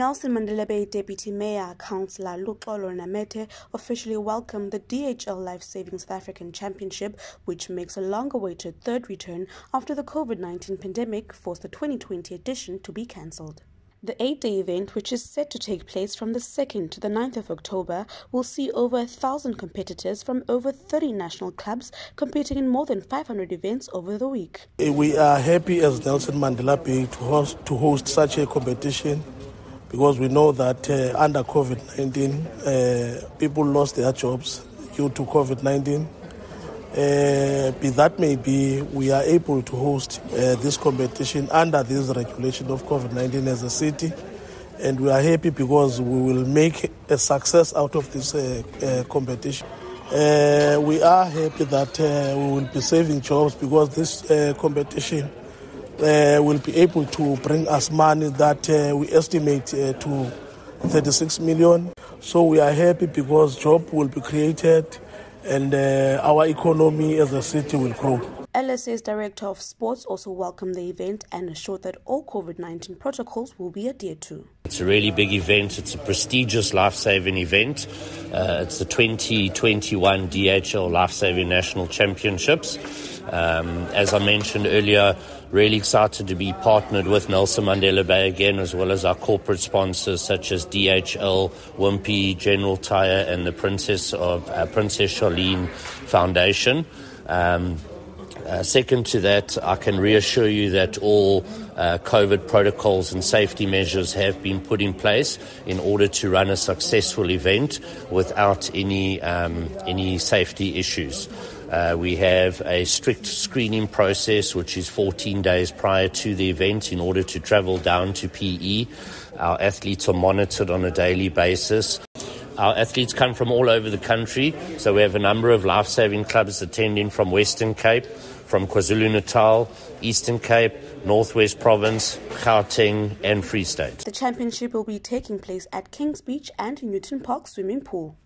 Nelson Mandela Bay Deputy Mayor Councillor Luxolo Namette officially welcomed the DHL Life Saving South African Championship, which makes a long awaited third return after the COVID 19 pandemic forced the 2020 edition to be cancelled. The eight day event, which is set to take place from the 2nd to the 9th of October, will see over a thousand competitors from over 30 national clubs competing in more than 500 events over the week. We are happy as Nelson Mandela Bay to host, to host such a competition because we know that uh, under COVID 19, uh, people lost their jobs due to COVID 19. Uh, be that may be, we are able to host uh, this competition under this regulation of COVID 19 as a city. And we are happy because we will make a success out of this uh, uh competition. We are happy that we will be saving jobs because this competition Uh, will be able to bring us money that uh, we estimate uh, to 36 million. So we are happy because job will be created and uh, our economy as a city will grow. LSA's Director of Sports also welcomed the event and assured that all COVID 19 protocols will be adhered to. It's a really big event. It's a prestigious life saving event. Uh, it's the 2021 DHL Life Saving National Championships. Um, as I mentioned earlier, really excited to be partnered with Nelson Mandela Bay again, as well as our corporate sponsors such as DHL, Wimpy, General Tire, and the Princess of uh, Princess Charlene Foundation. Um, uh, second to that, I can reassure you that all uh, COVID protocols and safety measures have been put in place in order to run a successful event without any um, any safety issues. Uh, we have a strict screening process, which is 14 days prior to the event in order to travel down to PE. Our athletes are monitored on a daily basis. Our athletes come from all over the country, so we have a number of life saving clubs attending from Western Cape, from KwaZulu Natal, Eastern Cape, Northwest Province, Gauteng, and Free State. The championship will be taking place at Kings Beach and Newton Park Swimming Pool.